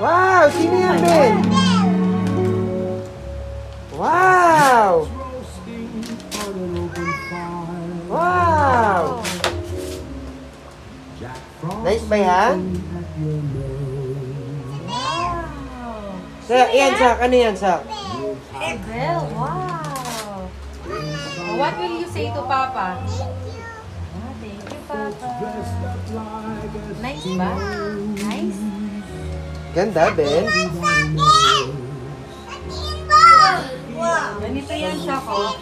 Wow! Sino yan, Ben? Wow! Wow! Nice ba yan? Sa, yan, Sak. Ano yan, Sak? Bell, wow. What will you say to Papa? Ah, thank you, Papa. Nice ba? Ganda, Ben. Ganito yan siya ko.